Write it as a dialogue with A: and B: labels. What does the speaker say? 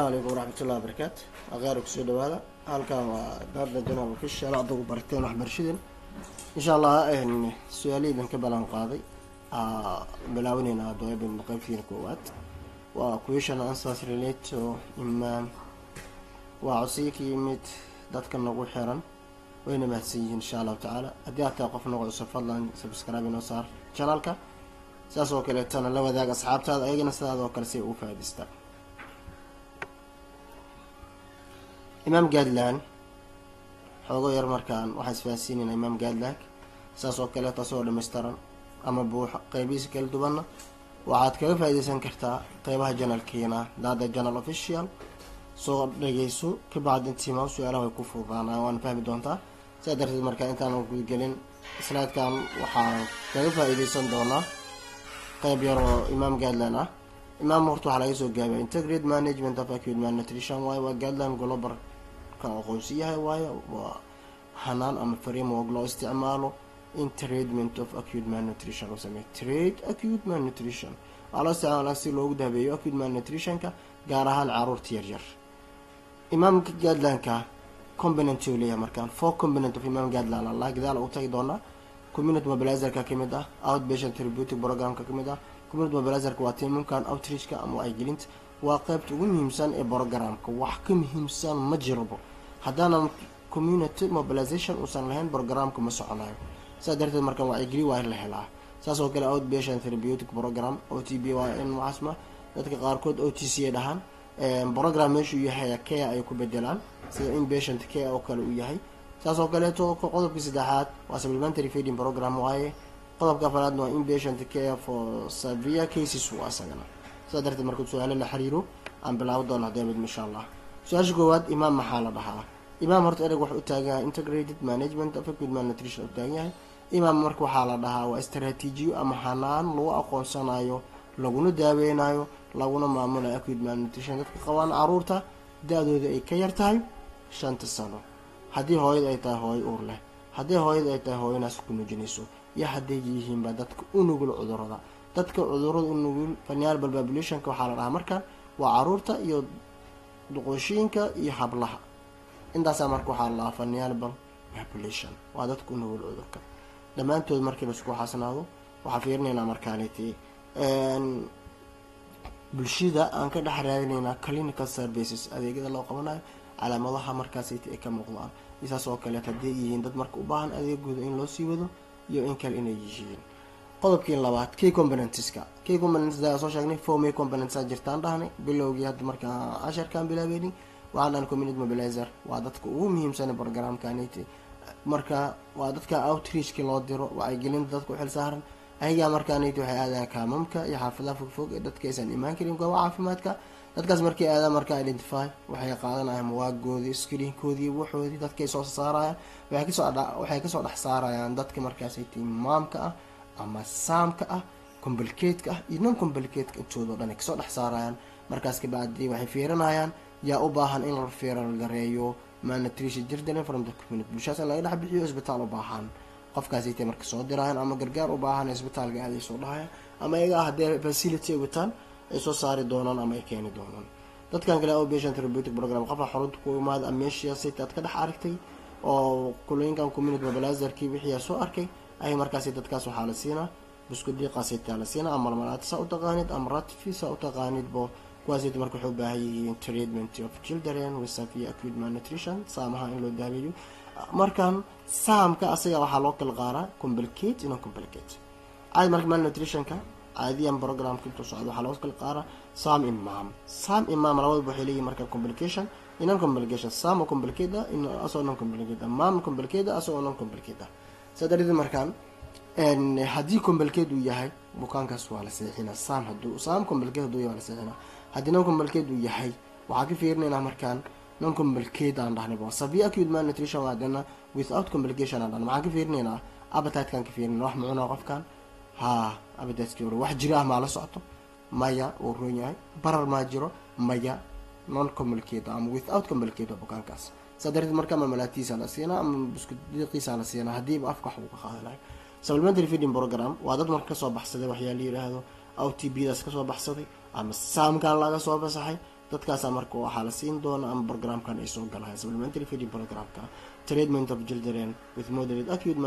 A: alaykum waraxmatullahi wabarakaatu aqaari ku soo dhawaada. Halkan waa daarda general official adagu barteen waxbarashadeen. Insha allah su'aalihii ka balan qaaday. Bilaabaneyna doobin qaybtiina koowaad. Waa question answers relate to imaam. Waa codsiyo ka yimid dadka nagu xiran wayna mahadsan yihiin insha allahu tacaala. Haddii aad tahay qof nagu cusub fadlan subscribe inoo saar channelka. Sidaas oo kaleetana la wadaag asxaabtaada ayagana sidaadoo kale si ugu faa'idaystaan imaam gadland xoogo yar markaan waxaa isfahansiinayna imaam gadland saas oo kaleeto asagoo dhammaystiran ama buuxa qeybihiisa kala duwanna. Waxaad kaga faa-ideysan kartaa qeybaha janalkiina daada janal official. Soo dhageyso kabacdi intiima su'aalaha way ku fududaanaa waana fahmi doontaa. Sidaa darteed markaa intaan gudgelin slaadkan waxaan kaga faa-ideysan doonaa qeyb yar oo imaam gadland ah. Imaam horta waxaa laga soo gaabiya integrate management of acute malnutrition. Waayo waa gadland global ka aqoonsi yahay waayo waa hanaan ama framework loo isticmaalo in treatment of acute malnutrition loo sameeyo. Trade acute malnutrition. Waxaa loo isticmaala si loogu daabeeyo acute malnutritionka gaar ahaan carruurta yaryar. Imaamka gadlandka component uu leeyahay markaan. Four component of imaam gadland allah gadaal u tagi doonaa. Community mobilizerka ka mid ah outpatient therapeutic programka ka mid ah. Community mobilizerka waa tiimamkan outreachka ama wacyigelinta. Waa qeybta ugu muhiimsan ee programka wax ka muhiimsan ma jirabo haddaanan community mobilization uusan lahayn programka ma soconayo. Sidaa darteed markaan wacyigeli waa in la helaa. Saas oo kale outpatient therapeutic program o t b waa in waxaasma dadka qaarkood o t c ay dhahaan. Program meeshuu yahay care ay ku bedelaan sida inpatient care oo kale uu yahay. Saas oo kaleeto qodobka saddexaad waa supplementary feeding program waaye qodobka afaraadna waa inpatient care for severe cases waa isagana. Sidaa darteed marka su'aalo la xiriiro aan bilaabo doono hadeemid insha allah su'aasha koowaad imaam maxaa la dhahaa? Imaam horta ereg wax u taagan yahay integrated management of acute malnutrition u taagan yahay. Imaam marka waxaa la dhahaa waa istraatiijiyo ama hanaan lagu aqoonsanayo laguna daaweynayo laguna maamulayo acute malnutrition dadka qabaan carruurta da-dooda ay ka yar tahay shanta sano. Haddii hooyada ay tahay hooyo uur leh haddii hooyada ay tahay hooyanaas ku nuujinayso iyo hadday yihiinba dadka u nugul cudurrada dadka cudurrada u nugul faniarbal populationka waxaa la dhahaa marka waa carruurta iyo duqooshiinka iyo hablaha. Intaasaa marka waxaa la dhahaa faniarbal population. Waa dadka u nugul cudurka. Dhammaantood markii la isku xasnaado waxaa fiirinaynaa markaaniti bulshada aan ka dhex raadinaynaa clinical services adeegyada loo qabanayo calaamadaha markaasayt ay ka muuqdaan. Isaas oo kaleet hadday yihiin dad marka u baahan adeegooda in loo sii wado iyo in kale inay yihiin qodobkii labaad key componentska. Key components soo sheegnay fomy componentsa jirtaan dhahnay bilowgii hadda markaa casharkaan bilaabeyni waxaan dhahan community mobilizer. Waa dadka ugu muhiimsana programkanit marka waa dadka outreachki loo diro wacyigelinta dadka u xil saaran. Ayagaa markaanit waxay aadaan kaamamka iyo xaafadaha fogfog ee dadka aysan imaan karin gooba caafimaadka. Dadkaas markay aadaan marka identify waxay qaadanayaan mawaagoodii screenkoodii waxoodii dadkay soo saarayaan waxay ka soo dhex saarayaan dadka markaasay timaamka ah ama saamka ah complicateka ah iyo non complicateka intoodo dhan ay ka soo dhex saarayaan. Markaas kabacdi waxay fiirinayaan yaa u baahan in la fiiral gareeyo malnutrition jirdarin from the community bulshadaas in laga dhex bixiyo isbitaal u baahan. Qofkaasaytay marka soo dirayaan ama gargaar u baahan isbitaalka aaday soo dhahayaan ama iyagaa haddee facility ay wataan ay soo saari doonaan ama ay keeni doonaan. Dadkan kale outpatient therapeutic program qofa xarunta ku imaada amnesia aad ka dhex aragtay oo kulooyinkan community mobilizerkii wixii soo arkay ay markaasi dadkaas waxaa la siinaa. Buskudiiqaasaytaa la siinaa. Ama malmaalaad saa u taqaanid. Ama ratfi u taqaanidbo kuwaasayta marka waxay u baahan yihiin treatment of children severe acute malnutrition. Saamaha in loo daaweeyo markan saamka asaga waxaa loo kala qaaraa complicate ino complicate. Caadi marka malnutritionka caadiyan programka intuu socdo waxaa loo kala qaaraa sam imam sam imam labadaba waxay leeyihiin marka complication inon complication sam oo complicate asoo non complicate mam complicate asagoo non complicate saa darteed markaan haddii complicate uu yahay bukaankaas waa la seexinaa. Sam haduu sam complicate haduu yahay waa la seexinaa. Haddii non complicate uu yahay waxaa ka fiirinaynaa markaan non complicate aan dhahnay severe acute malnutrition waa dana without complication aan dhahnay maxaan ka fiirinaynaa appetitekaan ka fiirinayna wax mucunaa qofkan haa abadaadkii hore wax jira ah maa la socto maya uu roon yahay. Barar maa jiro maya non complicate ama without complicate bukaankaas saa darteed marka ama malaatiisa la siinaa ama buskudiiqiisa la siinaa haddiiba afka wax uu ka qaadanayo supplementary feeding program waa dad marka ka soo baxsaday waxyaa la yidhaahdo o t b daas ka soo baxsaday ama saamkan laga soo fasaxay. Dadkaasa marka waxaa la siin doona ama programkan ay soo galahay supplementary feeding programka treatment of children with moderate acute